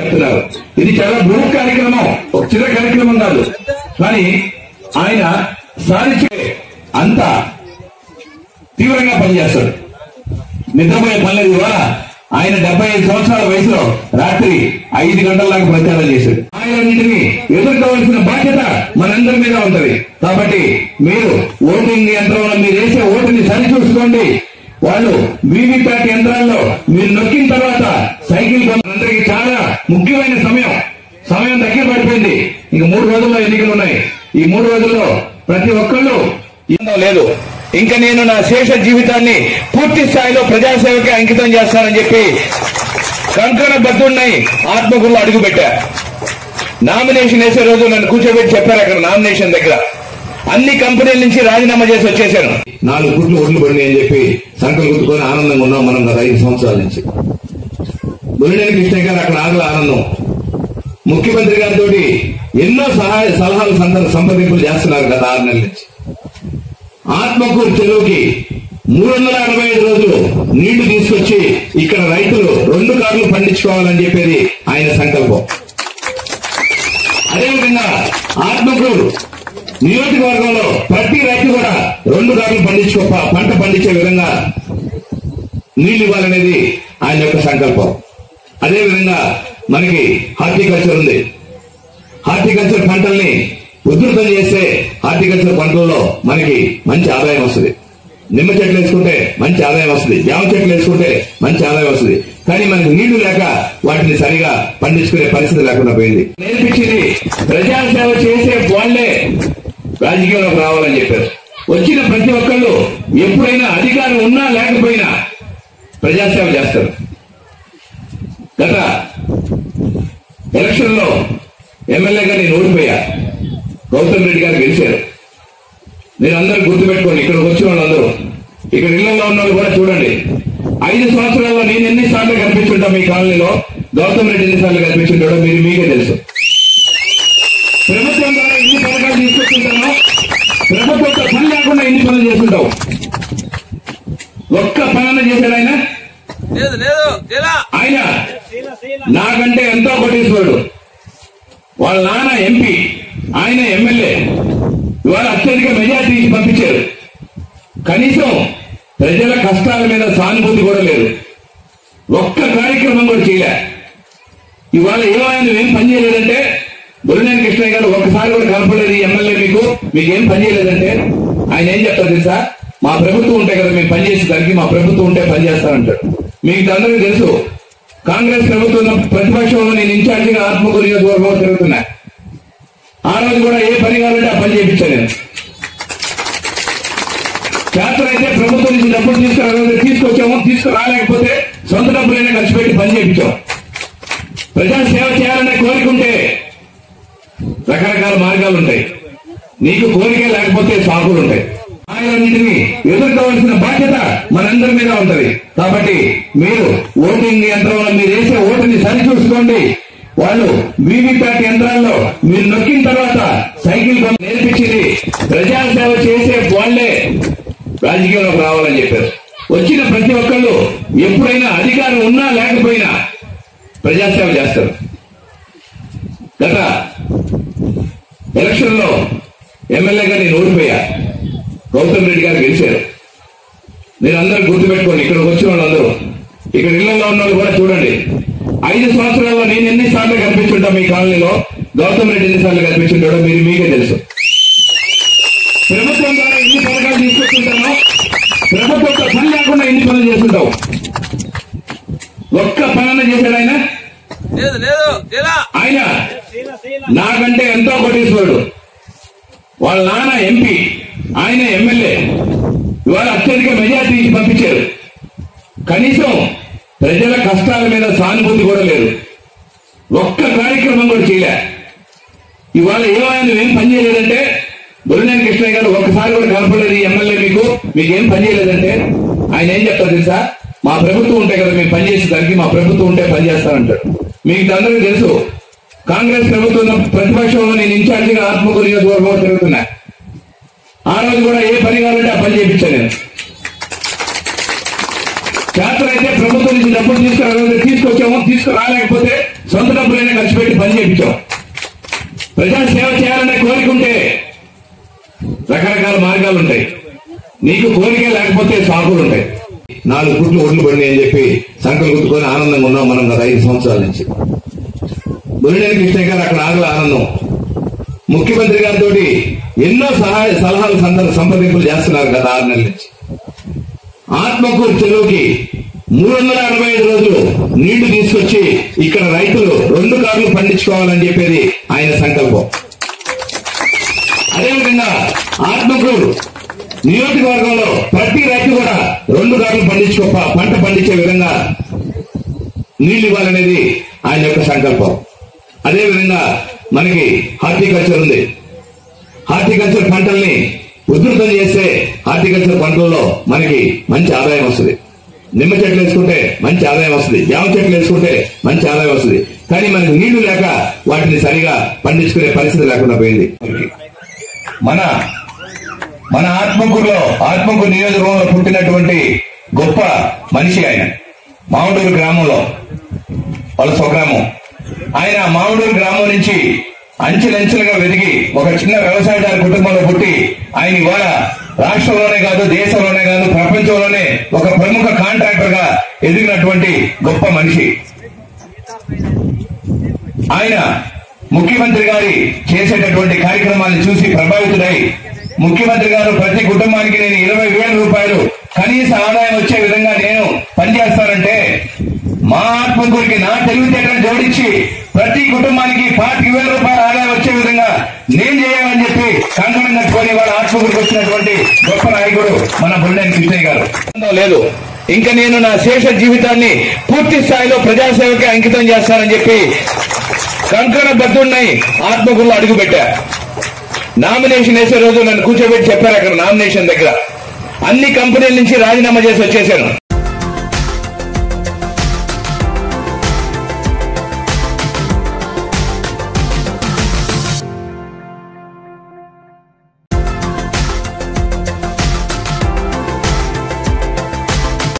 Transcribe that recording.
చెప్తున్నారు. ఇది చాలా బృహత్ కార్యక్రమం ఒక చిన్న కార్యక్రమం కాదు. కానీ ఆయన సాధించే అంత తీవ్రంగా పనిచేస్తాడు. నిద్రపోయే పనిలేదు ఇవాళ ఆయన డెబ్బై ఐదు సంవత్సరాల వయసులో రాత్రి ఐదు గంటల దాకా ప్రచారం చేశారు ఆయనన్నింటినీ ఎదుర్కోవాల్సిన బాధ్యత మనందరి మీద ఉంటది. కాబట్టి మీరు ఓటింగ్ యంత్రంలో మీరు వేసే ఓటుని సరిచూసుకోండి. వాళ్ళు వీవీప్యాట్ యంత్రాల్లో మీరు నొక్కిన తర్వాత సైకిల్ అందరికి చాలా ముఖ్యమైన సమయం. సమయం దగ్గర పడిపోయింది. ఇంక మూడు రోజుల్లో ఎన్నికలు ఉన్నాయి. ఈ మూడు రోజుల్లో ప్రతి ఒక్కళ్ళు ఏందో లేదు. ఇంకా నేను నా శేష జీవితాన్ని పూర్తి స్థాయిలో ప్రజాసేవకి అంకితం చేస్తానని చెప్పి కంకణ బద్దున్నాయి ఆత్మగురులో అడుగుపెట్టా. నామినేషన్ వేసే రోజు నన్ను కూర్చోబెట్టి చెప్పారు అక్కడ నామినేషన్ దగ్గర. అన్ని కంపెనీల నుంచి రాజీనామా చేసి వచ్చేసాను నాలుగు గుడ్లు ఒడ్లు పడినాయి అని చెప్పి సంకల్పించుకొని గుర్తుకొని ఆనందంగా ఉన్నాం మనం గత ఐదు సంవత్సరాల నుంచి. బుల్లినేని కృష్ణయ్య గారు అక్కడ ఆగల ఆనందం. ముఖ్యమంత్రి గారితో ఎన్నో సహాయ సలహాలు సంప్రదింపులు చేస్తున్నారు గత ఆరు నెలల నుంచి. ఆత్మకూరు చెరువుకి మూడు వందల అరవై ఐదు రోజులు నీళ్ళు తీసుకొచ్చి ఇక్కడ రైతులు రెండు కార్లు పండించుకోవాలని చెప్పేది ఆయన సంకల్పం. అదేవిధంగా ఆత్మకూరు నియోజకవర్గంలో ప్రతి రైతు కూడా రెండు కార్లు పండించుకో పంట పండించే విధంగా నీళ్ళు ఇవ్వాలనేది ఆయన యొక్క సంకల్పం. అదేవిధంగా మనకి హార్టికల్చర్ ఉంది. హార్టికల్చర్ పంటల్ని ఉధృతం చేస్తే హార్టికల్చర్ పంటల్లో మనకి మంచి ఆదాయం వస్తుంది. నిమ్మ చెట్లు వేసుకుంటే మంచి ఆదాయం వస్తుంది. జామ చెట్లు వేసుకుంటే మంచి ఆదాయం వస్తుంది. కానీ మనకి నీళ్ళు లేక వాటిని సరిగా పండించుకునే పరిస్థితి లేకుండా పోయింది. నేర్పించింది ప్రజాసేవ చేసే వాళ్ళే రాజకీయంలోకి రావాలని చెప్పారు. వచ్చిన ప్రతి ఒక్కళ్ళు ఎప్పుడైనా అధికారం ఉన్నా లేకపోయినా ప్రజాసేవ చేస్తారు. గత ఎలక్షన్లో ఎమ్మెల్యేగా నేను ఓడిపోయా? గౌతమ్ రెడ్డి గారు గెలిచారు. మీరు అందరూ గుర్తుపెట్టుకోండి ఇక్కడికి వచ్చిన వాళ్ళందరూ. ఇక్కడ ఇళ్ళలో ఉన్న వాళ్ళు కూడా చూడండి. ఐదు సంవత్సరాల్లో నేను ఎన్నిసార్లు కనిపించుంటా మీ కాలనీలో? గౌతమ్ రెడ్డి ఎన్నిసార్లు కనిపించుంటాడో మీరు మీకే తెలుసు. ప్రభుత్వం ద్వారా ఎన్ని పథకాలు తీసుకొస్తుంటానో ప్రభుత్వంతో పని లేకుండా ఎన్ని పనులు చేస్తుంటావు? ఒక్క పనన్న చేశాడు ఆయన? ఆయన నాకంటే ఎంతో కొట్టేశ్వరుడు వాళ్ళ నాన్న ఎంపీ ఆయన ఎమ్మెల్యే. ఇవాళ అత్యధిక మెజార్టీ పంపించారు. కనీసం ప్రజల కష్టాల మీద సానుభూతి కూడా లేదు. ఒక్క కార్యక్రమం కూడా చేయలే. ఇవాళ ఏమైనా నువ్వేం పని చేయలేదంటే బుర్రనేని కృష్ణయ్య గారు ఒక్కసారి కూడా కనపడలేదు ఈ ఎమ్మెల్యే మీకు. మీకేం పనిచేయలేదంటే పని చేయలేదంటే ఆయన ఏం చెప్తారు తెలుసా? మా ప్రభుత్వం ఉంటే కదా మేము పనిచేసే చేసేదానికి మా ప్రభుత్వం ఉంటే పనిచేస్తానంటాడు మీకు అందరికీ తెలుసు కాంగ్రెస్ ప్రభుత్వం ప్రతిపక్షంలో నేను ఇన్ఛార్జిగా ఆత్మకూరు నియోజకవర్గంలో తిరుగుతున్నా ఆ రోజు కూడా ఏ పని కావాలంటే ఆ పని చేయించాను నేను. చేతనైతే ప్రభుత్వం నుంచి డబ్బులు తీసుకురా తీసుకొచ్చాము తీసుకురాలేకపోతే సొంత డబ్బులైనా ఖర్చు పెట్టి పని చేయించాం. ప్రజా సేవ చేయాలనే కోరిక ఉంటే రకరకాల మార్గాలు ఉంటాయి. నీకు కోరిక లేకపోతే సాకులు ఉంటాయి. ఆయనన్నింటినీ ఎదుర్కోవాల్సిన బాధ్యత మనందరి మీద ఉంటది. కాబట్టి మీరు ఓటింగ్ యంత్రంలో మీరు వేసే ఓటుని సరిచూసుకోండి. వాళ్ళు వీవీప్యాట్ యంత్రాల్లో మీరు నొక్కిన తర్వాత సైకిల్ పంప్ నేర్పించింది. ప్రజాసేవ చేసే వాళ్ళే రాజకీయంలోకి రావాలని చెప్పారు. వచ్చిన ప్రతి ఒక్కళ్ళు ఎప్పుడైనా అధికారం ఉన్నా లేకపోయినా ప్రజాసేవ చేస్తారు. గత ఎలక్షన్లో ఎమ్మెల్యేగా నేను ఓడిపోయా. గౌతమ్ రెడ్డి గారు గెలిచారు. మీరు అందరూ గుర్తుపెట్టుకోండి ఇక్కడికి వచ్చిన వాళ్ళందరూ. ఇక్కడ ఇళ్ళలో ఉన్న వాళ్ళు కూడా చూడండి. ఐదు సంవత్సరాల్లో నేను ఎన్నిసార్లు కనిపించుంటా మీ కాలనీలో? గౌతమ్ రెడ్డి ఎన్నిసార్లు కనిపించుంటాడో మీరు మీకే తెలుసు. ప్రభుత్వం ద్వారా ఎన్ని పథకాలు తీసుకొస్తుంటానో ప్రభుత్వంతో పని లేకుండా ఎన్ని పనులు చేస్తుంటావు? ఒక్క పనన్న చేశాడు ఆయన? ఆయన నాకంటే ఎంతో కోటీశ్వరుడు. వాళ్ళ నాన్న ఎంపీ. ఆయన ఎమ్మెల్యే. ఇవాళ అత్యధిక మెజార్టీ పంపించారు. కనీసం ప్రజల కష్టాల మీద సానుభూతి కూడా లేదు. ఒక్క కార్యక్రమం కూడా చేయలే. ఇవాళ ఏమైనా ఏం పని చేయలేదంటే బుర్రనేని కృష్ణయ్య గారు ఒక్కసారి కూడా కనపడలేదు ఈ ఎమ్మెల్యే మీకు. మీకేం పని చేయలేదంటే ఆయన ఏం చెప్తారు తెలుసా? మా ప్రభుత్వం ఉంటే కదా మేము పనిచేసే దానికి మా ప్రభుత్వం ఉంటే పనిచేస్తానంటారు మీకు అందరికీ తెలుసు కాంగ్రెస్ ప్రభుత్వం ప్రతిపక్షంలో నేను ఇన్ఛార్జిగా ఆత్మకూరు నియోజకవర్గంలో తిరుగుతున్నా. ఆ రోజు కూడా ఏ పని కావాలంటే ఆ పని చేయించాను నేను. అయితే ప్రభుత్వం నుంచి డబ్బులు తీసుకురా తీసుకొచ్చాము తీసుకురాలేకపోతే సొంత డబ్బులైనా ఖర్చు పెట్టి పని చేయించాం. ప్రజా సేవ చేయాలనే కోరిక ఉంటే రకరకాల మార్గాలు ఉంటాయి. నీకు కోరిక లేకపోతే సాకులు ఉంటాయి. నాలుగు గుట్లు ఒడ్లు పడి అని చెప్పి సంకలు గుర్తుకొని ఆనందంగా ఉన్నాం మనం గత ఐదు సంవత్సరాల నుంచి. బురినేని కృష్ణ గారు అక్కడ ఆగల ఆనందం. ముఖ్యమంత్రి గారితో ఎన్నో సహాయ సలహాలు సందర్భ సంప్రదింపులు చేస్తున్నారు గత ఆరు నెలల నుంచి. ఆత్మకూరు చెరువుకి మూడు వందల అరవై ఐదు రోజులు నీళ్ళు తీసుకొచ్చి ఇక్కడ రైతులు రెండు కార్లు పండించుకోవాలని చెప్పేది ఆయన సంకల్పం. అదేవిధంగా ఆత్మకూరు నియోజకవర్గంలో ప్రతి రైతు కూడా రెండు కార్లు పండించుకో పంట పండించే విధంగా నీళ్ళు ఇవ్వాలనేది ఆయన యొక్క సంకల్పం. అదేవిధంగా మనకి హార్టికల్చర్ ఉంది. హార్టికల్చర్ పంటల్ని ఉధృతం చేస్తే హార్టికల్చర్ పంటల్లో మనకి మంచి ఆదాయం వస్తుంది. నిమ్మ చెట్లు వేసుకుంటే మంచి ఆదాయం వస్తుంది. జామ చెట్లు వేసుకుంటే మంచి ఆదాయం వస్తుంది. కానీ మనకి నీళ్ళు లేక వాటిని సరిగా పండించుకునే పరిస్థితి లేకుండా పోయింది. మన మన ఆత్మకూరులో ఆత్మకూరు నియోజకవర్గంలో పుట్టినటువంటి గొప్ప మనిషి ఆయన. మామిడూరు గ్రామంలో వాళ్ళ స్వగ్రామం. ఆయన మామిడూరు గ్రామం నుంచి అంచెలంచెలుగా వెదిగి ఒక చిన్న వ్యవసాయదారు కుటుంబంలో పుట్టి ఆయన ఇవాళ రాష్ట్రంలోనే కాదు దేశంలోనే కాదు ప్రపంచంలోనే ఒక ప్రముఖ కాంట్రాక్టర్గా ఎదిగినటువంటి గొప్ప మనిషి. ఆయన ముఖ్యమంత్రి గారి చేసేటటువంటి కార్యక్రమాలను చూసి ప్రభావితుడై ముఖ్యమంత్రి గారు ప్రతి కుటుంబానికి నేను ఇరవై వేల రూపాయలు కనీస ఆదాయం వచ్చే విధంగా నేను మా ఆత్మకూరికి నా తెలివితేటలు జోడించి ప్రతి కుటుంబానికి పాతిక వేల రూపాయల ఆదాయం వచ్చే విధంగా నేను చేయాలని చెప్పి కంకణం కట్టుకొని వాళ్ళ ఆత్మకూరికి వచ్చినటువంటి గొప్ప నాయకుడు మన బుల్లేని కృష్ణయ్య గారు. లేదు. ఇంకా నేను నా శేష జీవితాన్ని పూర్తి స్థాయిలో ప్రజాసేవకి అంకితం చేస్తానని చెప్పి కంకణ బద్దున్నాయి ఆత్మకూరులో అడుగుపెట్టా. నామినేషన్ వేసే రోజు నన్ను కూర్చోబెట్టి చెప్పారు అక్కడ నామినేషన్ దగ్గర. అన్ని కంపెనీల నుంచి రాజీనామా చేసి వచ్చేసాను.